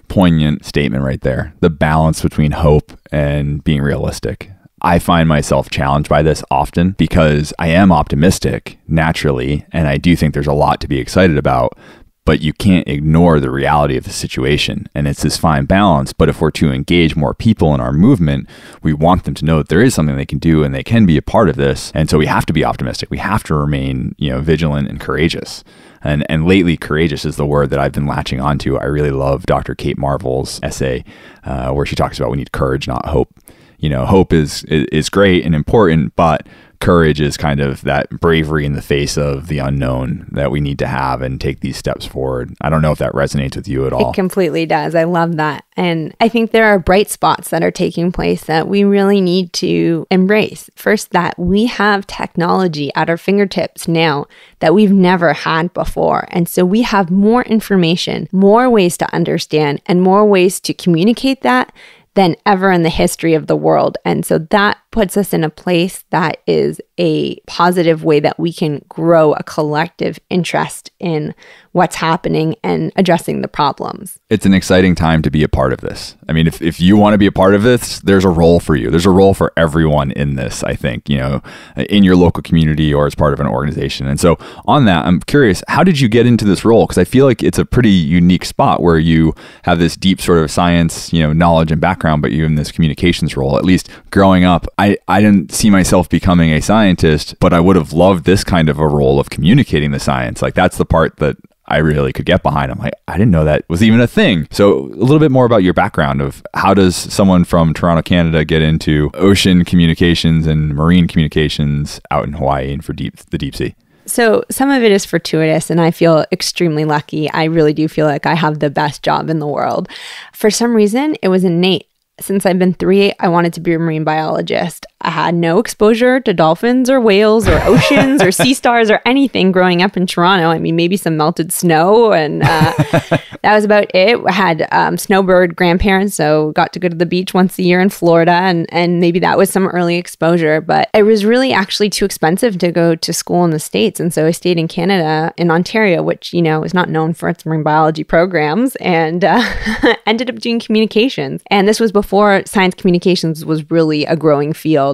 [SPEAKER 1] poignant statement right there. The balance between hope and being realistic. I find myself challenged by this often because I am optimistic naturally, and I do think there's a lot to be excited about. But you can't ignore the reality of the situation. And it's this fine balance. But if we're to engage more people in our movement, we want them to know that there is something they can do and they can be a part of this. And so we have to be optimistic. We have to remain, you know, vigilant and courageous. And, and lately, courageous is the word that I've been latching onto. I really love Dr. Kate Marvel's essay uh, where she talks about we need courage, not hope you know, hope is is great and important, but courage is kind of that bravery in the face of the unknown that we need to have and take these steps forward. I don't know if that resonates with you at all.
[SPEAKER 2] It completely does. I love that. And I think there are bright spots that are taking place that we really need to embrace. First, that we have technology at our fingertips now that we've never had before. And so we have more information, more ways to understand, and more ways to communicate that than ever in the history of the world. And so that puts us in a place that is a positive way that we can grow a collective interest in what's happening and addressing the problems.
[SPEAKER 1] It's an exciting time to be a part of this. I mean, if, if you want to be a part of this, there's a role for you. There's a role for everyone in this, I think, you know, in your local community or as part of an organization. And so, on that, I'm curious, how did you get into this role? Because I feel like it's a pretty unique spot where you have this deep sort of science, you know, knowledge and background, but you're in this communications role. At least growing up, I, I didn't see myself becoming a scientist, but I would have loved this kind of a role of communicating the science. Like, that's the part that I really could get behind. I'm like, I didn't know that was even a thing. So a little bit more about your background of how does someone from Toronto, Canada get into ocean communications and marine communications out in Hawaii and for deep the deep sea?
[SPEAKER 2] So some of it is fortuitous and I feel extremely lucky. I really do feel like I have the best job in the world. For some reason, it was innate since I've been three, I wanted to be a marine biologist. I had no exposure to dolphins or whales or oceans or sea stars or anything growing up in Toronto. I mean, maybe some melted snow, and uh, that was about it. I had um, snowbird grandparents, so got to go to the beach once a year in Florida, and and maybe that was some early exposure. But it was really actually too expensive to go to school in the states, and so I stayed in Canada, in Ontario, which you know is not known for its marine biology programs, and uh, ended up doing communications. And this was before science communications was really a growing field.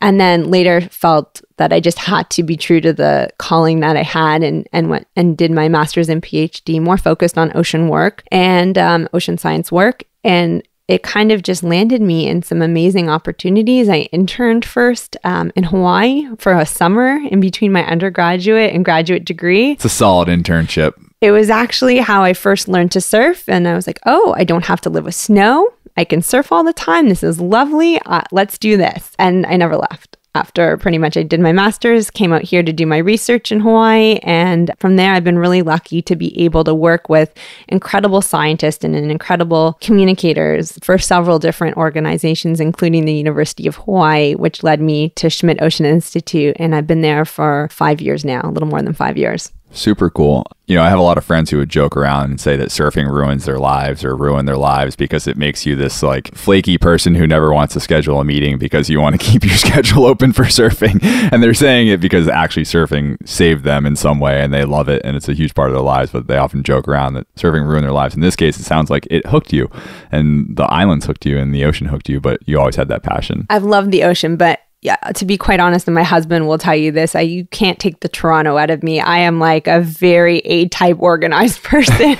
[SPEAKER 2] And then later felt that I just had to be true to the calling that I had and, and went and did my master's and PhD more focused on ocean work and um, ocean science work. And it kind of just landed me in some amazing opportunities. I interned first um, in Hawaii for a summer in between my undergraduate and graduate degree.
[SPEAKER 1] It's a solid internship.
[SPEAKER 2] It was actually how I first learned to surf. And I was like, oh, I don't have to live with snow. I can surf all the time. This is lovely. Uh, let's do this. And I never left. After pretty much I did my master's, came out here to do my research in Hawaii. And from there, I've been really lucky to be able to work with incredible scientists and incredible communicators for several different organizations, including the University of Hawaii, which led me to Schmidt Ocean Institute. And I've been there for five years now, a little more than five years.
[SPEAKER 1] Super cool. You know, I have a lot of friends who would joke around and say that surfing ruins their lives or ruin their lives because it makes you this like flaky person who never wants to schedule a meeting because you want to keep your schedule open for surfing. And they're saying it because actually surfing saved them in some way and they love it and it's a huge part of their lives, but they often joke around that surfing ruined their lives. In this case, it sounds like it hooked you and the islands hooked you and the ocean hooked you, but you always had that passion.
[SPEAKER 2] I've loved the ocean, but yeah, to be quite honest, and my husband will tell you this, I, you can't take the Toronto out of me. I am like a very A type organized person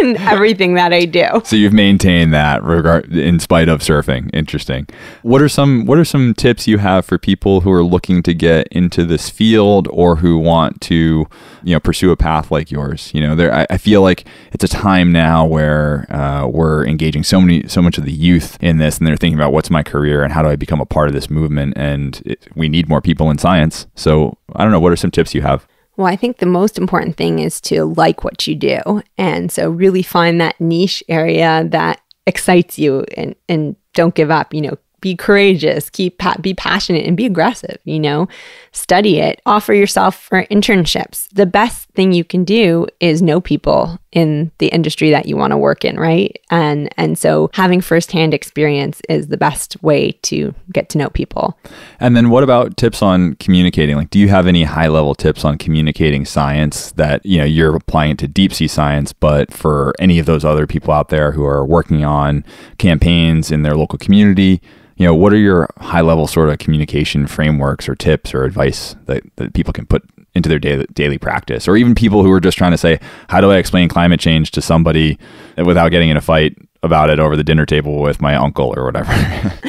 [SPEAKER 2] in everything that I do.
[SPEAKER 1] So you've maintained that regard in spite of surfing. Interesting. What are some what are some tips you have for people who are looking to get into this field or who want to, you know, pursue a path like yours? You know, there I, I feel like it's a time now where uh, we're engaging so many so much of the youth in this and they're thinking about what's my career and how do I become a part of this movement and and it, we need more people in science. So I don't know. What are some tips you have?
[SPEAKER 2] Well, I think the most important thing is to like what you do. And so really find that niche area that excites you and, and don't give up. You know, be courageous, keep be passionate and be aggressive, you know. Study it, offer yourself for internships. The best thing you can do is know people in the industry that you want to work in, right? And and so having firsthand experience is the best way to get to know people.
[SPEAKER 1] And then what about tips on communicating? Like do you have any high-level tips on communicating science that, you know, you're applying to deep sea science, but for any of those other people out there who are working on campaigns in their local community, you know, what are your high level sort of communication frameworks or tips or advice that, that people can put into their daily, daily practice? Or even people who are just trying to say, how do I explain climate change to somebody without getting in a fight about it over the dinner table with my uncle or whatever?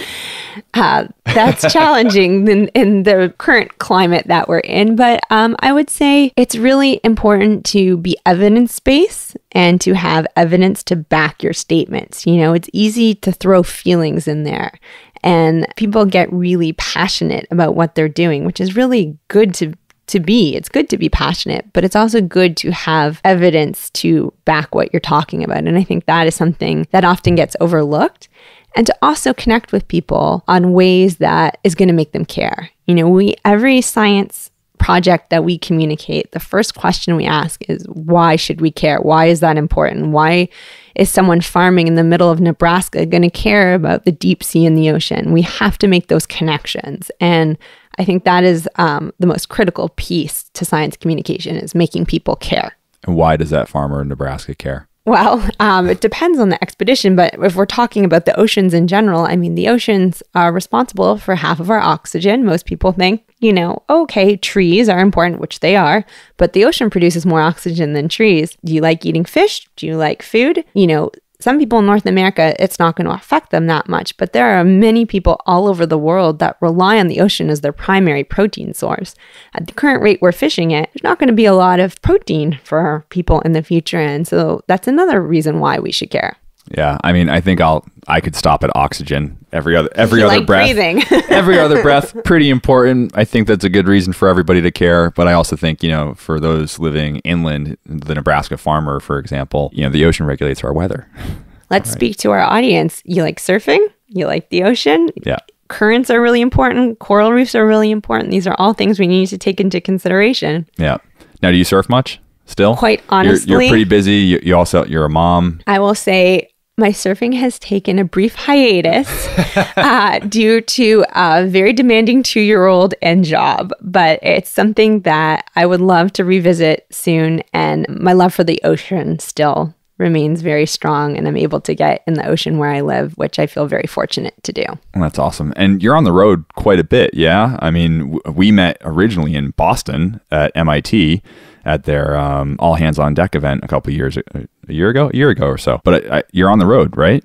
[SPEAKER 2] Uh, that's challenging in, in, the current climate that we're in. But um, I would say it's really important to be evidence based and to have evidence to back your statements. You know, it's easy to throw feelings in there. And people get really passionate about what they're doing, which is really good to to be. It's good to be passionate, but it's also good to have evidence to back what you're talking about. And I think that is something that often gets overlooked. And to also connect with people on ways that is going to make them care. You know, we every science project that we communicate, the first question we ask is why should we care? Why is that important? Why is someone farming in the middle of Nebraska going to care about the deep sea and the ocean? We have to make those connections. And I think that is um, the most critical piece to science communication is making people care.
[SPEAKER 1] And why does that farmer in Nebraska care?
[SPEAKER 2] Well, um, it depends on the expedition, but if we're talking about the oceans in general, I mean, the oceans are responsible for half of our oxygen. Most people think, you know, okay, trees are important, which they are, but the ocean produces more oxygen than trees. Do you like eating fish? Do you like food? You know, some people in North America, it's not going to affect them that much, but there are many people all over the world that rely on the ocean as their primary protein source. At the current rate we're fishing it, there's not going to be a lot of protein for people in the future. And so that's another reason why we should care.
[SPEAKER 1] Yeah, I mean, I think I'll I could stop at oxygen every other every
[SPEAKER 2] You
[SPEAKER 1] other
[SPEAKER 2] like
[SPEAKER 1] breath. every other breath pretty important. I think that's a good reason for everybody to care, but I also think, you know, for those living inland, the Nebraska farmer, for example, you know, the ocean regulates our weather.
[SPEAKER 2] Let's speak to our audience. You like surfing? You like the ocean?
[SPEAKER 1] Yeah.
[SPEAKER 2] Currents are really important. Coral reefs are really important. These are all things we need to take into consideration.
[SPEAKER 1] Yeah. Now, do you surf much still?
[SPEAKER 2] Quite
[SPEAKER 1] You're-
[SPEAKER 2] honestly,
[SPEAKER 1] you're, pretty busy. You, you also you're a mom.
[SPEAKER 2] I will say my surfing has taken a brief hiatus uh, due to a very demanding two year old and job, but it's something that I would love to revisit soon. And my love for the ocean still remains very strong, and I'm able to get in the ocean where I live, which I feel very fortunate to do.
[SPEAKER 1] Well, that's awesome. And you're on the road quite a bit, yeah? I mean, w- we met originally in Boston at MIT at their um, all hands on deck event a couple years a, year ago, a year ago or so. But I, I, you're on the road, right?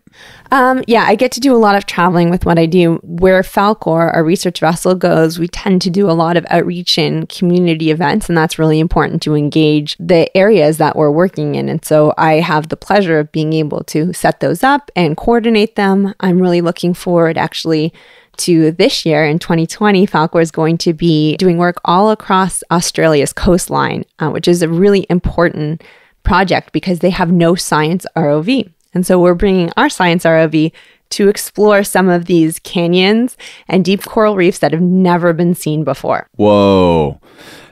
[SPEAKER 2] Um, yeah, I get to do a lot of traveling with what I do. Where Falkor, our research vessel, goes, we tend to do a lot of outreach and community events, and that's really important to engage the areas that we're working in. And so I have the pleasure of being able to set those up and coordinate them. I'm really looking forward, actually. To this year in 2020, Falkor is going to be doing work all across Australia's coastline, uh, which is a really important project because they have no science ROV. And so we're bringing our science ROV to explore some of these canyons and deep coral reefs that have never been seen before.
[SPEAKER 1] Whoa.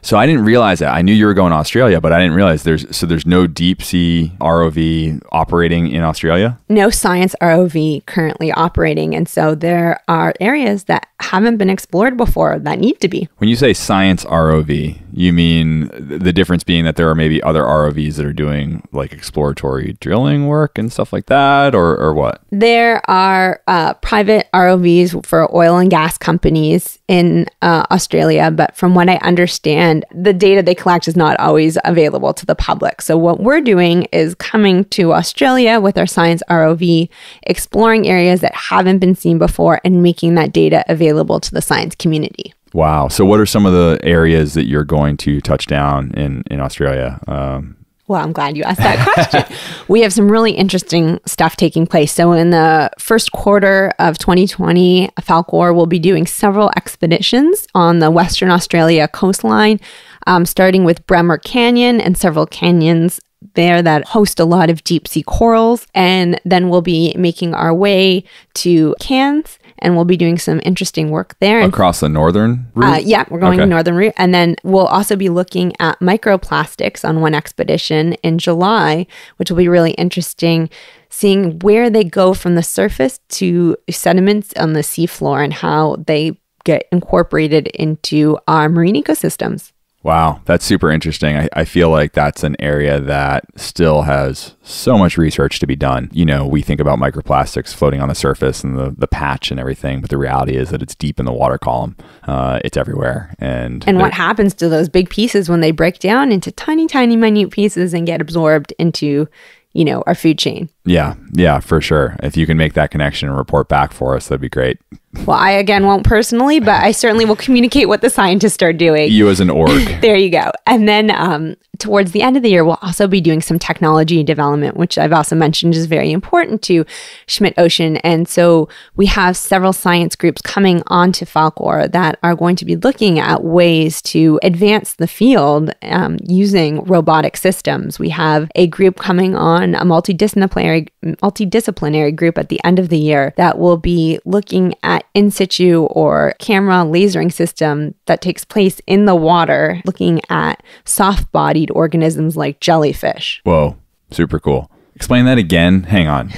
[SPEAKER 1] So I didn't realize that. I knew you were going to Australia, but I didn't realize there's so there's no deep sea ROV operating in Australia.
[SPEAKER 2] No science ROV currently operating. And so there are areas that haven't been explored before that need to be.
[SPEAKER 1] When you say science ROV, you mean the difference being that there are maybe other ROVs that are doing like exploratory drilling work and stuff like that, or or what?
[SPEAKER 2] There are uh, private ROVs for oil and gas companies in uh, Australia, but from what I understand, the data they collect is not always available to the public. So, what we're doing is coming to Australia with our science ROV, exploring areas that haven't been seen before, and making that data available to the science community.
[SPEAKER 1] Wow. So what are some of the areas that you're going to touch down in in Australia? Um,
[SPEAKER 2] Well, I'm glad you asked that question. we have some really interesting stuff taking place. So, in the first quarter of 2020, Falkor will be doing several expeditions on the Western Australia coastline, um, starting with Bremer Canyon and several canyons there that host a lot of deep sea corals. And then we'll be making our way to Cairns and we'll be doing some interesting work there.
[SPEAKER 1] Across the northern route?
[SPEAKER 2] uh, yeah, we're going
[SPEAKER 1] Okay.
[SPEAKER 2] northern route, and then we'll also be looking at microplastics on one expedition in July, which will be really interesting. Seeing where they go from the surface to sediments on the seafloor and how they get incorporated into our marine ecosystems.
[SPEAKER 1] Wow, that's super interesting. I, I feel like that's an area that still has so much research to be done. You know, we think about microplastics floating on the surface and the, the patch and everything, but the reality is that it's deep in the water column. Uh, it's everywhere. And,
[SPEAKER 2] And what happens to those big pieces when they break down into tiny, tiny, minute pieces and get absorbed into, you know, our food chain?
[SPEAKER 1] Yeah, yeah, for sure. If you can make that connection and report back for us, that'd be great.
[SPEAKER 2] Well, I again won't personally, but I certainly will communicate what the scientists are doing.
[SPEAKER 1] You as an org.
[SPEAKER 2] There you go. And then um, towards the end of the year, we'll also be doing some technology development, which I've also mentioned is very important to Schmidt Ocean. And so we have several science groups coming onto Falkor that are going to be looking at ways to advance the field um, using robotic systems. We have a group coming on, a multidisciplinary multidisciplinary group at the end of the year that will be looking at that in situ or camera lasering system that takes place in the water, looking at soft bodied organisms like jellyfish.
[SPEAKER 1] Whoa, super cool. Explain that again. Hang on.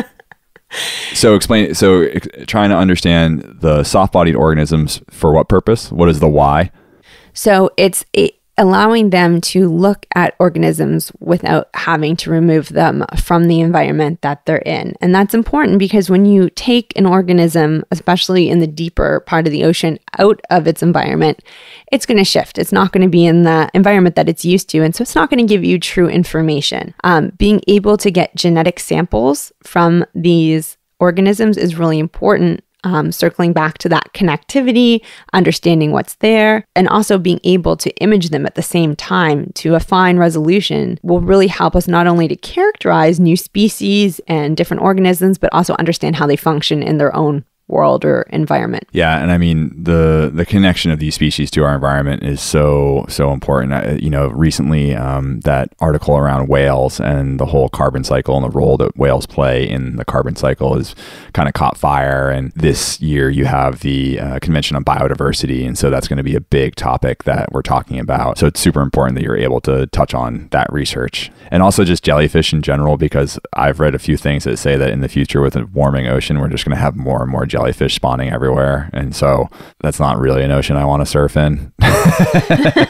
[SPEAKER 1] so explain so ex- trying to understand the soft-bodied organisms for what purpose? What is the why?
[SPEAKER 2] So it's a, allowing them to look at organisms without having to remove them from the environment that they're in. And that's important because when you take an organism, especially in the deeper part of the ocean, out of its environment, it's going to shift. It's not going to be in the environment that it's used to. And so it's not going to give you true information. Um, being able to get genetic samples from these organisms is really important um, circling back to that connectivity, understanding what's there, and also being able to image them at the same time to a fine resolution will really help us not only to characterize new species and different organisms, but also understand how they function in their own world or environment.
[SPEAKER 1] Yeah, and I mean the the connection of these species to our environment is so so important. I, you know, recently um, that article around whales and the whole carbon cycle and the role that whales play in the carbon cycle is kind of caught fire. And this year you have the uh, Convention on Biodiversity, and so that's going to be a big topic that we're talking about. So it's super important that you're able to touch on that research and also just jellyfish in general because I've read a few things that say that in the future with a warming ocean we're just going to have more and more jellyfish jellyfish spawning everywhere. And so that's not really an ocean I want to surf in. I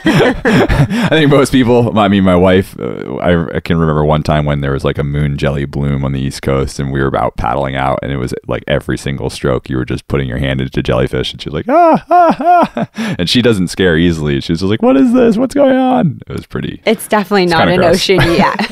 [SPEAKER 1] think most people, I mean, my wife, uh, I, I, can remember one time when there was like a moon jelly bloom on the East Coast and we were about paddling out and it was like every single stroke you were just putting your hand into jellyfish and she's like, ah, ah, ah. And she doesn't scare easily. She was just like, what is this? What's going on? It was pretty.
[SPEAKER 2] It's definitely it's not an gross. ocean yet.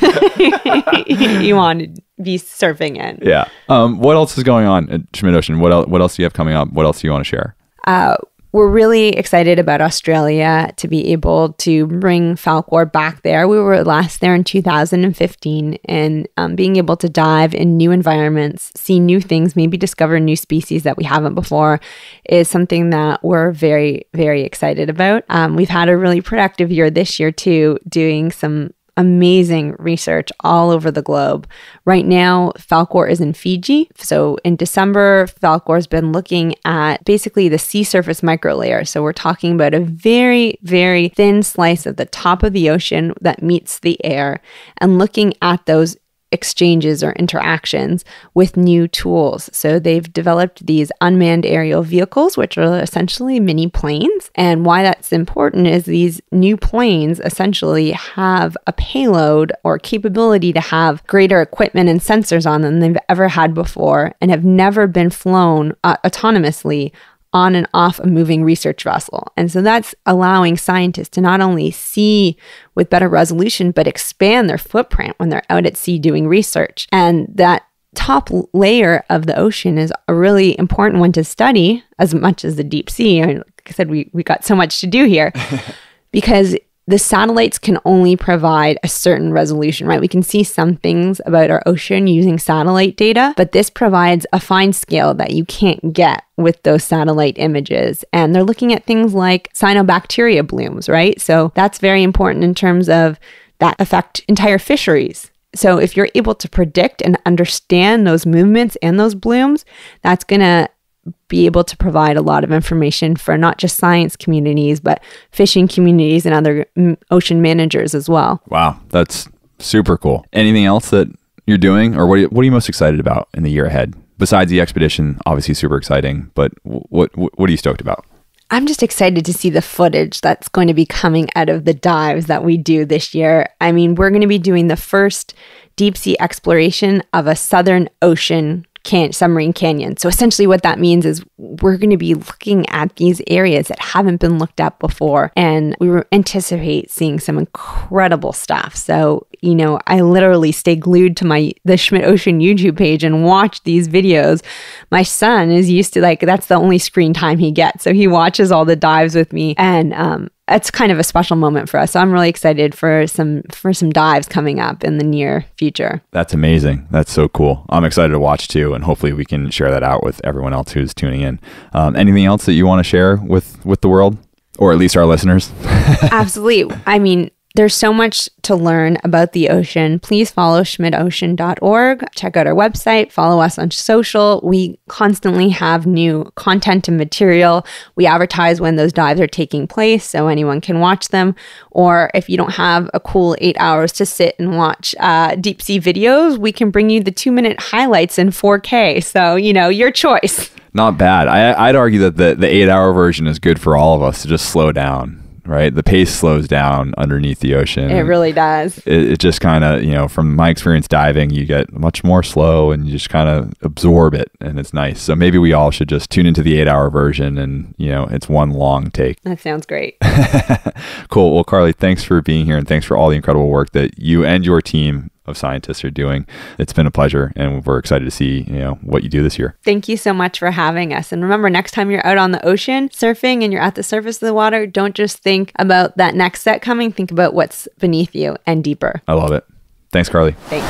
[SPEAKER 2] you want to be surfing in.
[SPEAKER 1] Yeah. Um, what else is going on at Schmidt Ocean? What else? What else do you have coming up? What else do you want to share?
[SPEAKER 2] Uh, we're really excited about Australia to be able to bring Falkor back there. We were last there in 2015, and um, being able to dive in new environments, see new things, maybe discover new species that we haven't before is something that we're very, very excited about. Um, we've had a really productive year this year, too, doing some amazing research all over the globe. Right now, Falkor is in Fiji. So in December, Falkor's been looking at basically the sea surface microlayer. So we're talking about a very, very thin slice of the top of the ocean that meets the air and looking at those exchanges or interactions with new tools. So they've developed these unmanned aerial vehicles, which are essentially mini planes. And why that's important is these new planes essentially have a payload or capability to have greater equipment and sensors on them than they've ever had before and have never been flown uh, autonomously on and off a moving research vessel. And so that's allowing scientists to not only see with better resolution, but expand their footprint when they're out at sea doing research. And that top layer of the ocean is a really important one to study as much as the deep sea. Like I said, we, we got so much to do here because the satellites can only provide a certain resolution, right? We can see some things about our ocean using satellite data, but this provides a fine scale that you can't get with those satellite images. And they're looking at things like cyanobacteria blooms, right? So that's very important in terms of that affect entire fisheries. So if you're able to predict and understand those movements and those blooms, that's going to be able to provide a lot of information for not just science communities, but fishing communities and other ocean managers as well.
[SPEAKER 1] Wow, that's super cool. Anything else that you're doing, or what are you, what are you most excited about in the year ahead? Besides the expedition, obviously super exciting, but what what are you stoked about?
[SPEAKER 2] I'm just excited to see the footage that's going to be coming out of the dives that we do this year. I mean, we're going to be doing the first deep sea exploration of a Southern Ocean can- submarine canyon. So essentially, what that means is we're going to be looking at these areas that haven't been looked at before, and we anticipate seeing some incredible stuff. So you know, I literally stay glued to my the Schmidt Ocean YouTube page and watch these videos. My son is used to like that's the only screen time he gets, so he watches all the dives with me, and um, it's kind of a special moment for us. So I'm really excited for some for some dives coming up in the near future.
[SPEAKER 1] That's amazing. That's so cool. I'm excited to watch too, and hopefully we can share that out with everyone else who's tuning in. Um, anything else that you want to share with with the world, or at least our listeners?
[SPEAKER 2] Absolutely. I mean, There's so much to learn about the ocean. Please follow schmidtocean.org. Check out our website, follow us on social. We constantly have new content and material. We advertise when those dives are taking place so anyone can watch them. Or if you don't have a cool eight hours to sit and watch uh, deep sea videos, we can bring you the two minute highlights in 4K. So, you know, your choice.
[SPEAKER 1] Not bad. I, I'd argue that the, the eight hour version is good for all of us to just slow down right? The pace slows down underneath the ocean.
[SPEAKER 2] It really does.
[SPEAKER 1] It, it just kind of, you know, from my experience diving, you get much more slow and you just kind of absorb it and it's nice. So maybe we all should just tune into the eight hour version and, you know, it's one long take.
[SPEAKER 2] That sounds great.
[SPEAKER 1] cool. Well, Carlie, thanks for being here and thanks for all the incredible work that you and your team of scientists are doing. It's been a pleasure, and we're excited to see you know what you do this year.
[SPEAKER 2] Thank you so much for having us. And remember, next time you're out on the ocean surfing and you're at the surface of the water, don't just think about that next set coming. Think about what's beneath you and deeper.
[SPEAKER 1] I love it. Thanks, Carlie.
[SPEAKER 2] Thanks.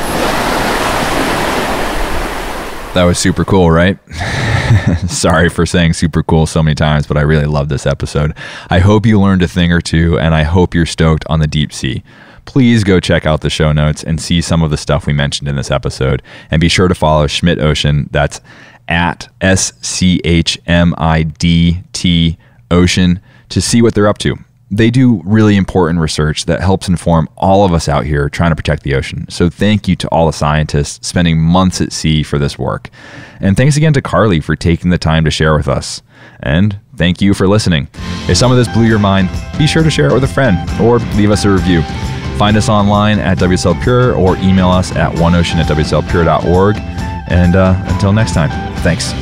[SPEAKER 1] That was super cool, right? Sorry for saying super cool so many times, but I really love this episode. I hope you learned a thing or two, and I hope you're stoked on the deep sea please go check out the show notes and see some of the stuff we mentioned in this episode. And be sure to follow Schmidt Ocean. That's at S C H M I D T Ocean to see what they're up to. They do really important research that helps inform all of us out here trying to protect the ocean. So, thank you to all the scientists spending months at sea for this work. And thanks again to Carlie for taking the time to share with us. And thank you for listening. If some of this blew your mind, be sure to share it with a friend or leave us a review. Find us online at WSL Pure or email us at oneocean at WSLPure.org. And uh, until next time, thanks.